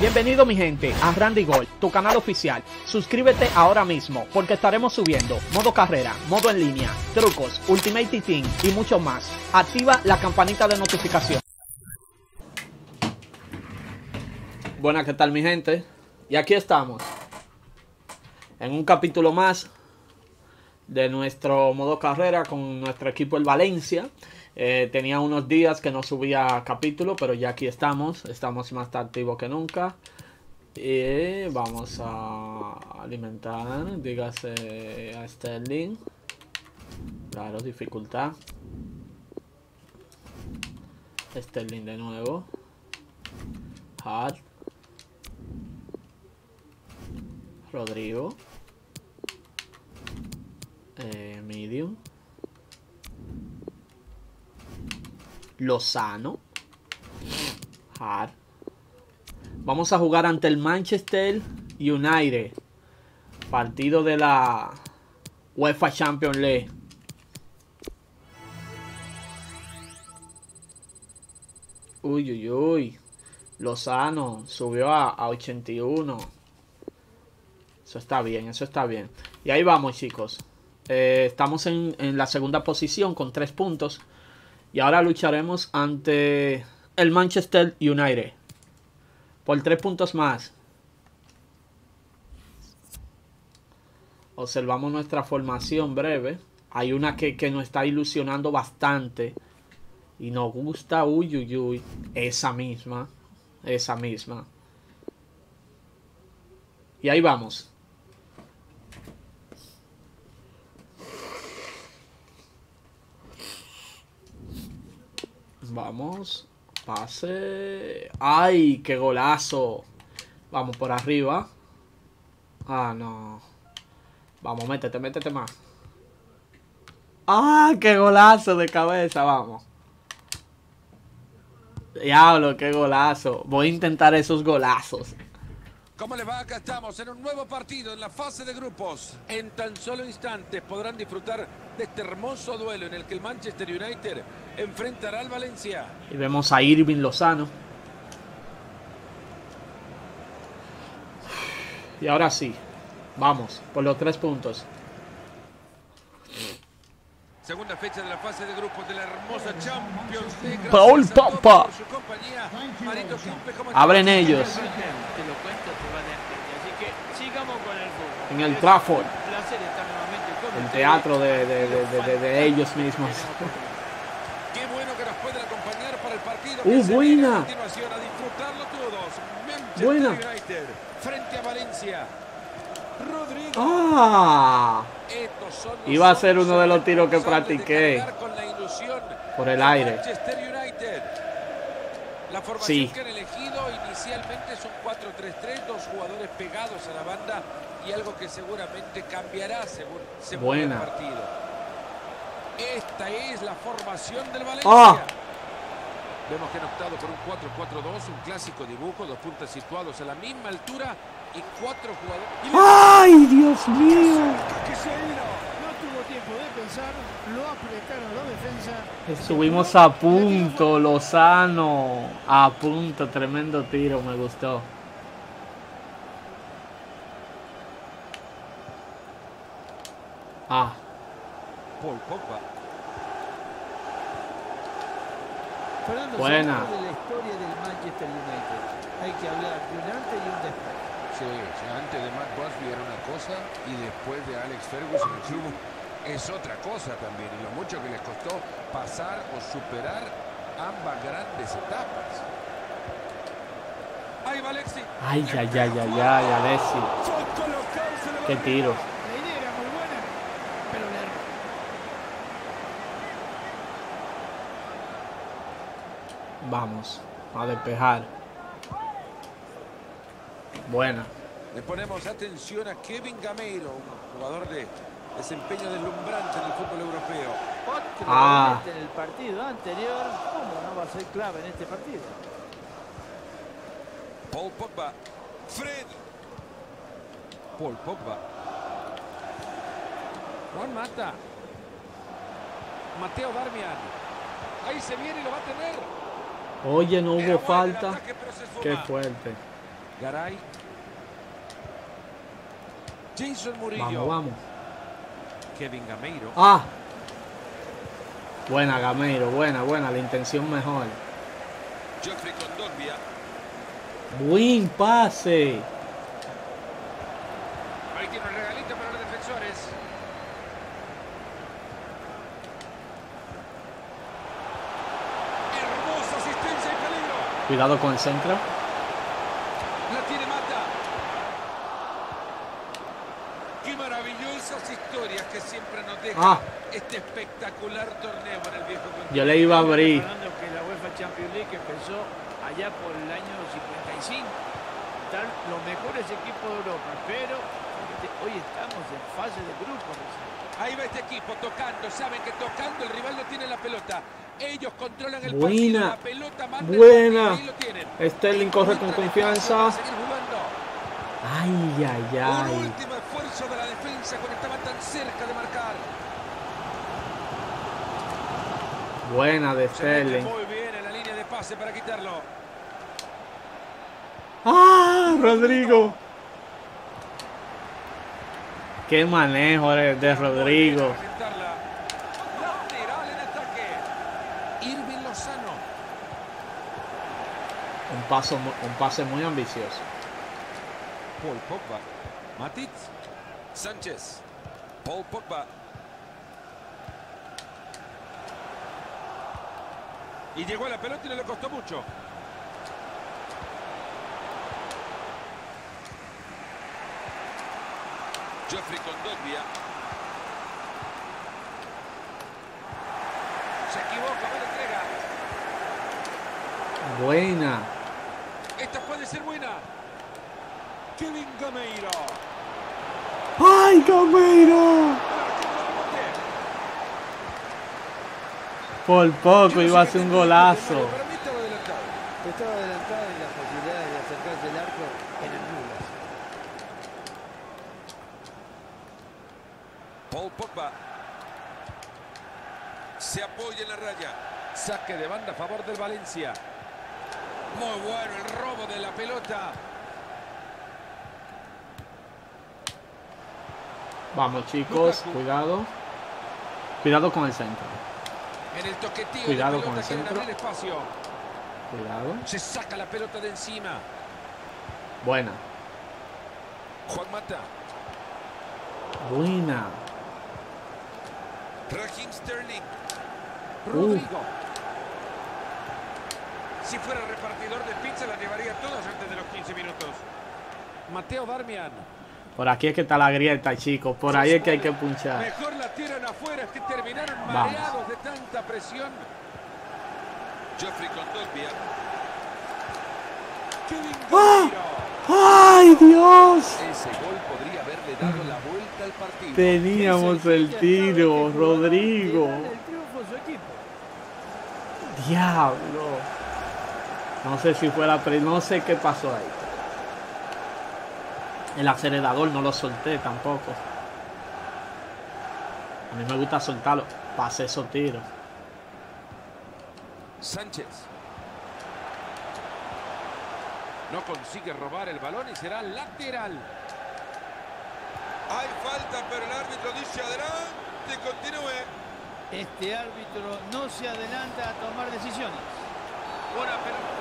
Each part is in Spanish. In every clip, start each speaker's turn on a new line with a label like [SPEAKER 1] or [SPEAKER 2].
[SPEAKER 1] Bienvenido mi gente a Randy Gold, tu canal oficial. Suscríbete ahora mismo porque estaremos subiendo modo carrera, modo en línea, trucos, Ultimate Team y mucho más. Activa la campanita de notificación. Buenas, ¿qué tal mi gente? Y aquí estamos. En un capítulo más de nuestro modo carrera con nuestro equipo el Valencia. Eh, tenía unos días que no subía capítulo, pero ya aquí estamos. Estamos más activos que nunca. Y vamos a alimentar, dígase a Sterling. Claro, dificultad. Sterling de nuevo. Hart. Rodrigo. Eh, medium. Lozano. Vamos a jugar ante el Manchester United. Partido de la UEFA Champions League. Uy, uy, uy. Lozano subió a, a 81. Eso está bien, eso está bien. Y ahí vamos, chicos. Eh, estamos en, en la segunda posición con tres puntos. Y ahora lucharemos ante el Manchester United. Por tres puntos más. Observamos nuestra formación breve. Hay una que, que nos está ilusionando bastante. Y nos gusta, uy, uy, uy. Esa misma. Esa misma. Y ahí vamos. Vamos. Pase. ¡Ay! ¡Qué golazo! Vamos por arriba. Ah, no. Vamos, métete, métete más. ¡Ah! ¡Qué golazo de cabeza! Vamos. Diablo, qué golazo. Voy a intentar esos golazos.
[SPEAKER 2] ¿Cómo les va? Acá estamos en un nuevo partido en la fase de grupos. En tan solo instantes podrán disfrutar de este hermoso duelo en el que el Manchester United enfrentará al Valencia.
[SPEAKER 1] Y vemos a Irving Lozano. Y ahora sí, vamos por los tres puntos.
[SPEAKER 2] Segunda fecha de la fase de grupos de la hermosa Champions League.
[SPEAKER 1] Paul
[SPEAKER 2] Gracias a todos
[SPEAKER 1] Pogba.
[SPEAKER 2] por su compañía. Marito Quispe, ¿cómo
[SPEAKER 1] Abren ellos
[SPEAKER 3] Te lo cuento, te va de Argentina. Así que sigamos con el fútbol.
[SPEAKER 1] en el Trafford. El teatro de, de- de- de- de- de ellos mismos.
[SPEAKER 2] Qué bueno que nos pueden acompañar para el partido.
[SPEAKER 1] Uh, buena.
[SPEAKER 2] viene a continuación a disfrutarlo todos. Manchester
[SPEAKER 1] Buena.
[SPEAKER 2] United frente a Valencia. Rodrigo.
[SPEAKER 1] ¡Ah! Iba a ser uno de los tiros que practiqué. Por el aire.
[SPEAKER 2] La formación
[SPEAKER 1] Sí.
[SPEAKER 2] que han elegido inicialmente son 4-3-3, dos jugadores pegados a la banda y algo que seguramente cambiará según se mueva el
[SPEAKER 1] Buena.
[SPEAKER 2] partido. Esta es la formación del Valencia.
[SPEAKER 1] Ah.
[SPEAKER 2] Vemos que han optado por un 4-4-2, un clásico dibujo, dos puntas situados a la misma altura y cuatro jugadores. Y
[SPEAKER 1] ¡Ay, Dios mío!
[SPEAKER 2] que se ha ido.
[SPEAKER 4] No tuvo tiempo de pensar, lo apretaron los defensas.
[SPEAKER 1] Estuvimos a punto, Lozano. A punto, tremendo tiro, me gustó. Ah,
[SPEAKER 2] Paul Pogba.
[SPEAKER 4] Fernando,
[SPEAKER 1] Buena.
[SPEAKER 4] se habla de la historia del Manchester United. Hay que hablar de un antes y un después.
[SPEAKER 5] Antes de Matt Busby era una cosa y después de Alex Ferguson el club es otra cosa también. Y lo mucho que les costó pasar o superar ambas grandes etapas.
[SPEAKER 2] Ahí va Alexi.
[SPEAKER 1] ay, ay, ay, ay, ay, Alessi. Qué tiro.
[SPEAKER 4] La idea era muy buena, pero le erró.
[SPEAKER 1] Vamos a despejar. Buena.
[SPEAKER 2] Le ponemos atención a Kevin Gameiro, un jugador de desempeño deslumbrante en el fútbol europeo.
[SPEAKER 4] Otro
[SPEAKER 1] Ah.
[SPEAKER 4] en el partido anterior, ¿cómo no va a ser clave en este partido?
[SPEAKER 2] Paul Pogba. Fred. Paul Pogba. Juan Mata. Mateo Darmian. Ahí se viene y lo va a tener.
[SPEAKER 1] Oye, no hubo falta. Qué fuerte.
[SPEAKER 2] Garay. Jason Murillo.
[SPEAKER 1] Vamos, vamos.
[SPEAKER 2] Kevin Gameiro.
[SPEAKER 1] Ah. Buena, Gameiro. Buena, buena. La intención mejor.
[SPEAKER 5] Geoffrey Condogbia.
[SPEAKER 1] Buen pase.
[SPEAKER 2] Ahí tiene un regalito para los defensores. Hermosa asistencia y peligro.
[SPEAKER 1] Cuidado con el centro.
[SPEAKER 2] La tiene Mata. Qué maravillosas historias que siempre nos deja
[SPEAKER 1] Ah.
[SPEAKER 2] este espectacular torneo en el viejo continente.
[SPEAKER 1] Yo le iba a abrir.
[SPEAKER 4] Que la UEFA Champions League empezó allá por el año 55. Están los mejores equipos de Europa, pero fíjate, hoy estamos en fase de grupos.
[SPEAKER 2] Ahí va este equipo tocando, saben que tocando el rival no tiene la pelota. Ellos controlan el
[SPEAKER 1] Buena.
[SPEAKER 2] partido, la pelota manda el
[SPEAKER 1] Buena.
[SPEAKER 2] ahí lo.
[SPEAKER 1] Sterling corre con confianza.
[SPEAKER 2] jugando.
[SPEAKER 1] Ay, ay,
[SPEAKER 2] Un
[SPEAKER 1] ay.
[SPEAKER 2] último esfuerzo de la defensa cuando estaban tan cerca de marcar.
[SPEAKER 1] Buena de Sterling.
[SPEAKER 2] muy bien en la línea de pase para quitarlo.
[SPEAKER 1] ¡Ah! Rodrigo. Qué manejo de, de Rodrigo. Un, paso, un pase muy ambicioso.
[SPEAKER 2] Paul Pogba. Matic.
[SPEAKER 5] Sánchez. Paul Pogba.
[SPEAKER 2] Y llegó a la pelota y le costó mucho.
[SPEAKER 5] Geoffrey Condogbia.
[SPEAKER 2] Se equivoca, mala entrega.
[SPEAKER 1] Buena.
[SPEAKER 2] Esta puede ser buena. Kevin Gameiro.
[SPEAKER 1] ¡Ay, Gameiro! Por poco iba a ser un golazo.
[SPEAKER 2] Estaba adelantado.
[SPEAKER 4] Y las posibilidades de acercarse al arco eran nulas.
[SPEAKER 5] Paul Pogba. Se apoya en la raya.
[SPEAKER 2] Saque de banda a favor del Valencia. Muy bueno el robo de la pelota.
[SPEAKER 1] Vamos, chicos, cuidado. Cuidado con el centro.
[SPEAKER 2] En el toquetío
[SPEAKER 1] Cuidado
[SPEAKER 2] de
[SPEAKER 1] con el centro.
[SPEAKER 2] espacio.
[SPEAKER 1] Cuidado.
[SPEAKER 2] Se saca la pelota de encima.
[SPEAKER 1] Buena.
[SPEAKER 5] Juan Mata.
[SPEAKER 1] Buena.
[SPEAKER 5] Raheem Sterling.
[SPEAKER 2] Rodrigo. Si fuera repartidor de pizza las llevaría todas antes de los 15 minutos. Mateo Darmian.
[SPEAKER 1] Por aquí es que está la grieta, chicos. Por ahí es que hay que punchar.
[SPEAKER 2] Mejor la tiran afuera, es que terminaron
[SPEAKER 1] Vamos.
[SPEAKER 2] mareados de tanta presión.
[SPEAKER 5] Geoffrey Condogbia.
[SPEAKER 2] Kevin
[SPEAKER 1] ¡Ah! ¡Ay, Dios!
[SPEAKER 5] Ese gol podría haberle dado la vuelta al partido.
[SPEAKER 1] Teníamos el tiro, Rodrigo. Diablo. No sé si fue la pre... No sé qué pasó ahí. El acelerador no lo solté tampoco. A mí me gusta soltarlo. Pase esos tiros.
[SPEAKER 5] Sánchez.
[SPEAKER 2] No consigue robar el balón y será lateral.
[SPEAKER 5] Hay falta, pero el árbitro dice adelante, continúe.
[SPEAKER 4] Este árbitro no se adelanta a tomar decisiones.
[SPEAKER 2] Buena pelota.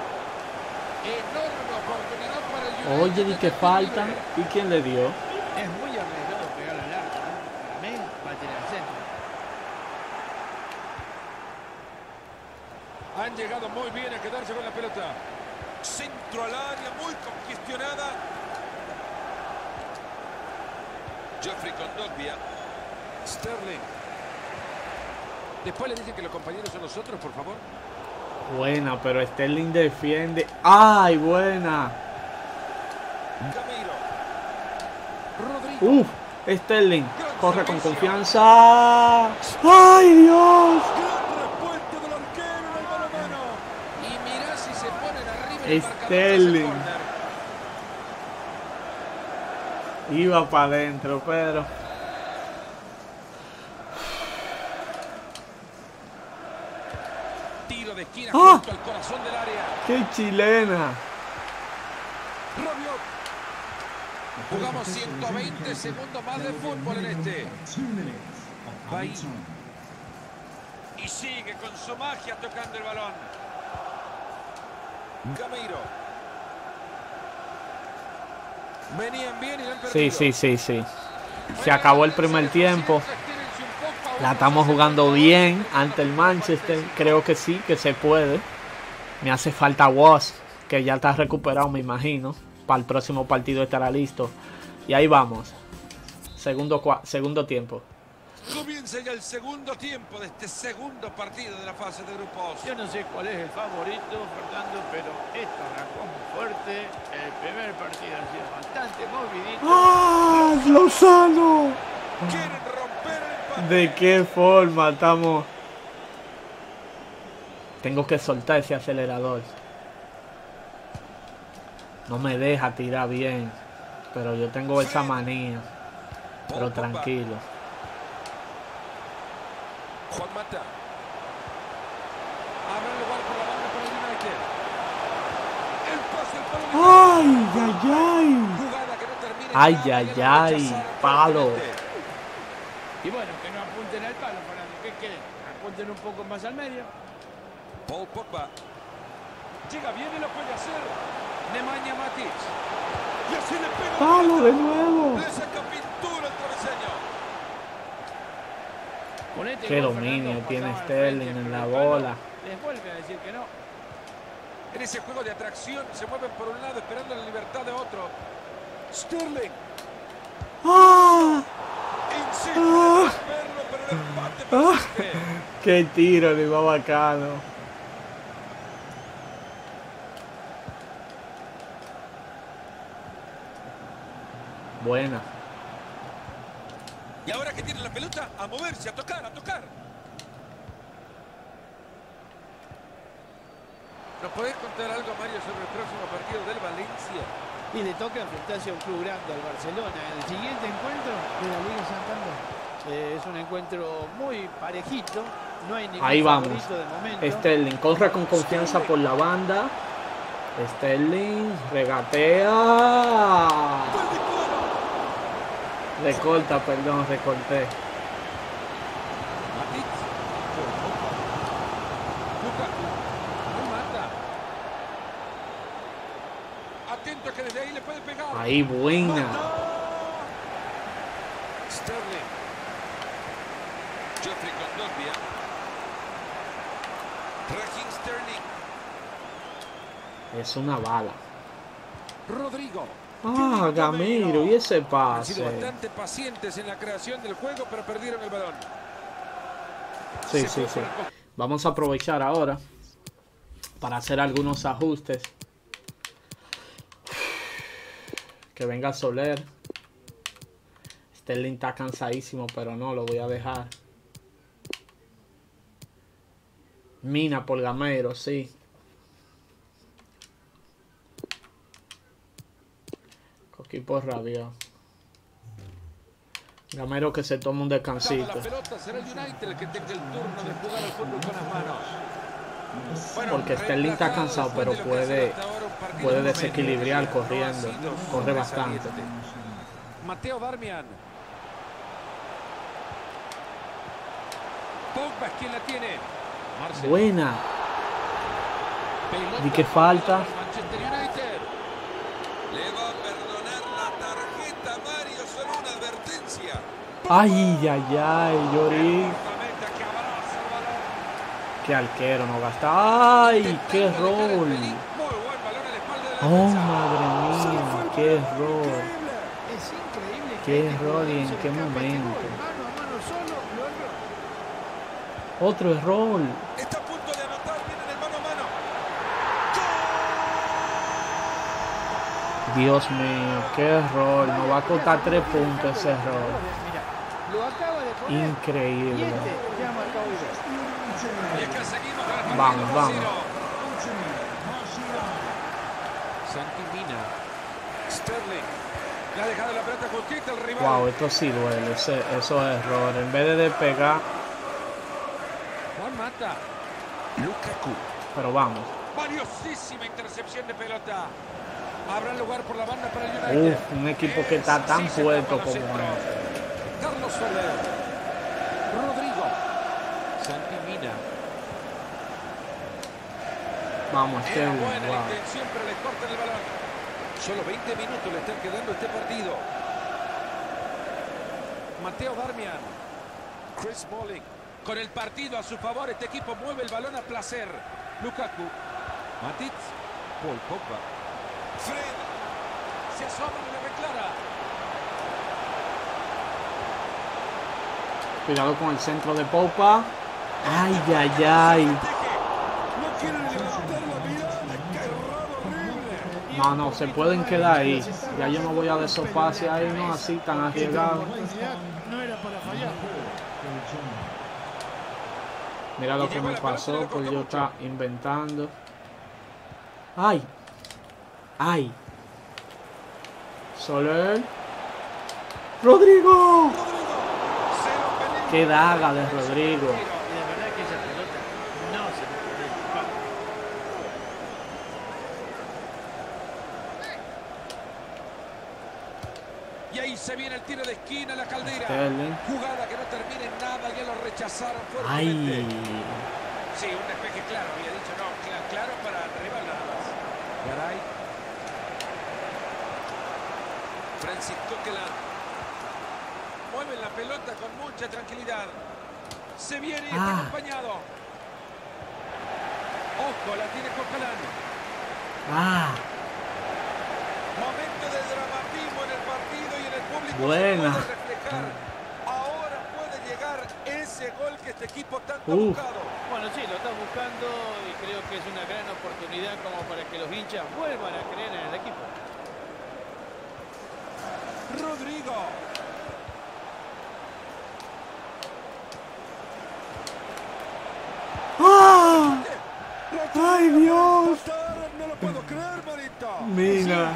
[SPEAKER 2] Enorme oportunidad para el United.
[SPEAKER 1] Oye, di
[SPEAKER 2] de
[SPEAKER 1] que falta. ¿Y quién le dio?
[SPEAKER 4] Es muy arriesgado pegar al arco. ¿no? Para mí va a tirar al centro.
[SPEAKER 2] Han llegado muy bien a quedarse con la pelota.
[SPEAKER 5] Centro al área, muy congestionada. Geoffrey Condogbia.
[SPEAKER 2] Sterling. Después le dicen que los compañeros son nosotros, por favor.
[SPEAKER 1] Buena, pero Sterling defiende. ¡Ay, buena! ¡Uf! Sterling corre con confianza. ¡Ay, Dios!
[SPEAKER 2] Gran respuesta del arquero en el mano a mano. Y mira si se ponen arriba en el marcador tras el
[SPEAKER 1] Sterling. Iba para adentro, pero.
[SPEAKER 2] Tiro de esquina
[SPEAKER 1] ¡Ah!
[SPEAKER 2] junto al corazón del área.
[SPEAKER 1] ¡Qué chilena!
[SPEAKER 2] Rabiot. Jugamos 120 segundos más de fútbol en este. Ahí. Y sigue con su magia tocando el balón. Gameiro. Venían bien y lo han
[SPEAKER 1] Sí, sí, sí, sí. Se acabó el primer tiempo. La estamos jugando bien ante el Manchester. Creo que sí, que se puede. Me hace falta Woz, que ya está recuperado, me imagino. Para el próximo partido estará listo. Y ahí vamos. Segundo, segundo tiempo.
[SPEAKER 2] Comienza ya el segundo tiempo de este segundo partido de la fase de grupos.
[SPEAKER 4] Yo no sé cuál es el favorito, Fernando, pero esto arrancó muy fuerte. El primer partido ha sido bastante movidito.
[SPEAKER 1] ¡Ah! ¡Lozano!
[SPEAKER 2] Quieren romper el empate.
[SPEAKER 1] ¿De qué forma estamos? Tengo que soltar ese acelerador. No me deja tirar bien. Pero yo tengo esa manía. Pero tranquilo.
[SPEAKER 2] Juan Mata. Abre el lugar por la banda para el United. El pase, el palo.
[SPEAKER 1] ¡Ay, ay, ay!
[SPEAKER 2] Jugada que no termina
[SPEAKER 1] Ay, ay, ay, palo.
[SPEAKER 4] Y bueno, que no apunten al palo, Fernando. ¿Qué quieren? Apunten un poco más al medio.
[SPEAKER 2] Paul Pogba. Llega bien y lo puede hacer. Nemanja Matic. Y así le pega.
[SPEAKER 1] ¡Palo de nuevo!
[SPEAKER 2] Le saca pintura al travesaño.
[SPEAKER 1] Qué dominio
[SPEAKER 4] Fernando,
[SPEAKER 1] tiene Sterling en la bola.
[SPEAKER 4] Les vuelve a decir que no.
[SPEAKER 2] En ese juego de atracción se mueven por un lado esperando la libertad de otro. Sterling.
[SPEAKER 1] ¡Ah!
[SPEAKER 2] Insiste en verlo, pero el empate persiste.
[SPEAKER 1] ¡Qué tiro, más bacano! Buena.
[SPEAKER 2] A moverse, a tocar, a tocar. ¿Nos podés contar algo, Mario, sobre el próximo partido del Valencia?
[SPEAKER 4] Y le toca enfrentarse a un club grande, al Barcelona. El siguiente encuentro de la Liga Santander eh, es un encuentro muy parejito. No hay ningún
[SPEAKER 1] Ahí vamos.
[SPEAKER 4] de.
[SPEAKER 1] Sterling corre con confianza por la banda. Sterling regatea. Recorta, perdón, recorté.
[SPEAKER 2] Matic. Lukaku. No mata. Atento que desde ahí le puede pegar.
[SPEAKER 1] Ahí, buena.
[SPEAKER 2] Sterling. Jeffrey Condovia. Raheem Sterling.
[SPEAKER 1] Es una bala.
[SPEAKER 2] Rodrigo.
[SPEAKER 1] Ah, Gamiro, y ese
[SPEAKER 2] Han sido
[SPEAKER 1] pase.
[SPEAKER 2] bastante pacientes en la creación del juego, pero perdieron el balón.
[SPEAKER 1] Sí, sí, sí. Vamos a aprovechar ahora para hacer algunos ajustes. Que venga Soler. Sterling está cansadísimo, pero no, lo voy a dejar. Mina por Gamero, sí. Coqui por Rabio. Gamero que se toma un descansito.
[SPEAKER 2] la pelota, será el United el que tenga el turno de jugar al fútbol con las manos. Bueno,
[SPEAKER 1] Porque Sterling está cansado, pero puede- puede desequilibrar corriendo. Corre bastante.
[SPEAKER 2] Mateo Darmian. Pogba es quien la tiene. Marcelo.
[SPEAKER 1] Buena. ¿Y qué falta?
[SPEAKER 2] para Manchester United. Le va a perdonar la tarjeta Mario, solo una advertencia.
[SPEAKER 1] Ay, ay, ay,
[SPEAKER 2] balón.
[SPEAKER 1] Qué arquero no gasta. Ay, qué rol. Oh, madre mía, qué error. Qué error y en qué momento. Otro error.
[SPEAKER 2] Está a punto de anotar, viene en el mano a mano.
[SPEAKER 1] Dios mío, qué error. Nos va a costar tres puntos ese error. Increíble.
[SPEAKER 4] este ya ha marcado el gol.
[SPEAKER 2] Y acá seguimos con el partido
[SPEAKER 1] Vamos,
[SPEAKER 2] 1-0.
[SPEAKER 1] vamos.
[SPEAKER 2] Santi Mina. Sterling. Le ha dejado la pelota justita al rival.
[SPEAKER 1] Wow, esto sí duele, ese- esos errores. En vez de despegar,
[SPEAKER 2] Juan Mata. Lukaku.
[SPEAKER 1] pero vamos.
[SPEAKER 2] Valiosísima intercepción de pelota. Habrá lugar por la banda para el United.
[SPEAKER 1] Uf, un equipo que está tan
[SPEAKER 2] sí los
[SPEAKER 1] como este.
[SPEAKER 2] Carlos Soler. Rodrigo. Santi Mina.
[SPEAKER 1] Vamos,
[SPEAKER 2] Era
[SPEAKER 1] Kevin,
[SPEAKER 2] buena
[SPEAKER 1] wow.
[SPEAKER 2] pero le cortan el balón. Solo 20 minutos le están quedando este partido. Mateo Darmian. Chris Smalling. Con el partido a su favor, este equipo mueve el balón a placer. Lukaku. Matic. Paul Pogba. Fred. Se asoma y le reclara.
[SPEAKER 1] Cuidado con el centro de Popa. Ay, ay, ay.
[SPEAKER 2] No quieren
[SPEAKER 1] No, no, se pueden quedar ahí. Ya yo no voy a desoparse ahí, no así tan arriesgado. Mira lo que me pasó por yo estar inventando. Ay. Ay. Soler. Rodrigo. Qué daga de Rodrigo.
[SPEAKER 4] Y la verdad que esa pelota no se le puede escapar.
[SPEAKER 2] Y ahí se viene el tiro de esquina, la caldera.
[SPEAKER 1] Sterling.
[SPEAKER 2] Jugada que no termina en nada, ya lo rechazaron fuertemente. Sí, un despeje claro, había dicho no, cla- claro para arriba nada más. Garay. Francis Coquelin. Mueven la pelota con mucha tranquilidad. Se viene está
[SPEAKER 1] Ah.
[SPEAKER 2] acompañado. Ojo, la tiene Coquelin.
[SPEAKER 1] Ah.
[SPEAKER 2] Momento de dramatismo en el partido y en el público
[SPEAKER 1] Buena.
[SPEAKER 2] se puede reflejar. Ahora puede llegar ese gol que este equipo tanto ha
[SPEAKER 1] Uf.
[SPEAKER 2] buscado.
[SPEAKER 3] Bueno, sí, lo está buscando y creo que es una gran oportunidad como para que los hinchas vuelvan a creer en el equipo.
[SPEAKER 2] Rodrigo.
[SPEAKER 1] ¡Ah! ¡Ay, Dios!
[SPEAKER 2] No lo puedo creer, Marito.
[SPEAKER 1] Mira.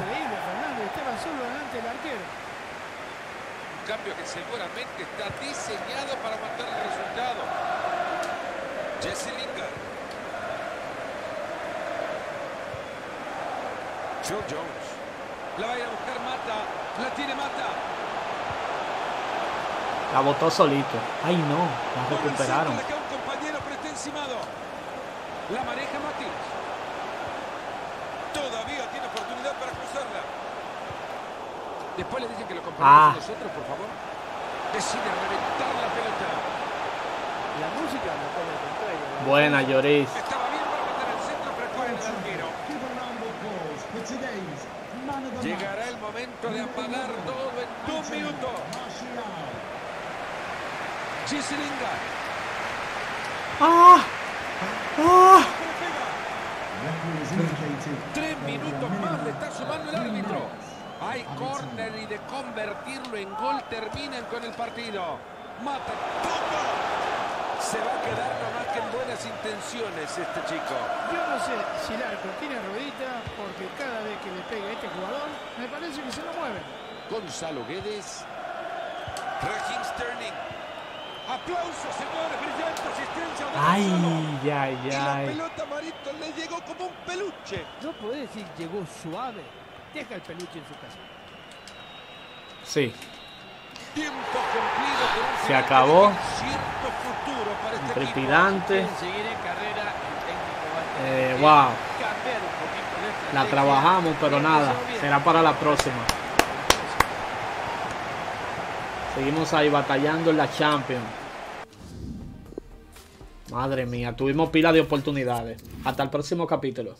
[SPEAKER 4] Solo delante del arquero.
[SPEAKER 2] Un cambio que seguramente está diseñado para matar el resultado. Jesse Lingard. Phil Jones. La va a ir a buscar Mata. La tiene Mata.
[SPEAKER 1] La botó solito. Ay, no. La recuperaron.
[SPEAKER 2] centro le queda un compañero. La maneja Matis. Todavía tiene oportunidad para cruzarla. Después le dicen que lo comparamos
[SPEAKER 1] Ah.
[SPEAKER 2] nosotros, por favor. Decide reventar la pelota.
[SPEAKER 4] La música no contrario. La
[SPEAKER 1] Buena, Lloris.
[SPEAKER 2] Estaba bien para meter el centro, pero fue el arquero. Llegará el momento de apagar todo en dos minutos. Jesse Lingard.
[SPEAKER 1] ¡Ah! ¡Ah!
[SPEAKER 2] Tres minutos más le está sumando el árbitro. Hay córner y de convertirlo en gol terminan con el partido. Mata. ¡Toma! Se va a quedar nomás que en buenas intenciones este chico.
[SPEAKER 4] Yo no sé si el arco tiene ruedita porque cada vez que le pega a este jugador me parece que se lo mueve.
[SPEAKER 2] Gonzalo Guedes. Raheem Sterling. Aplausos, señores, brillante asistencia. de
[SPEAKER 1] Ay,
[SPEAKER 2] Gonzalo.
[SPEAKER 1] ay,
[SPEAKER 2] Y la
[SPEAKER 1] ay.
[SPEAKER 2] pelota Marito le llegó como un peluche.
[SPEAKER 4] No podés decir llegó suave. Deja el peluche en su casa.
[SPEAKER 1] Sí. Se acabó.
[SPEAKER 2] este
[SPEAKER 3] tener
[SPEAKER 1] Eh, wow. La trabajamos, pero nada. Será para la próxima. Seguimos ahí batallando en la Champions. Madre mía, tuvimos pila de oportunidades. Hasta el próximo capítulo.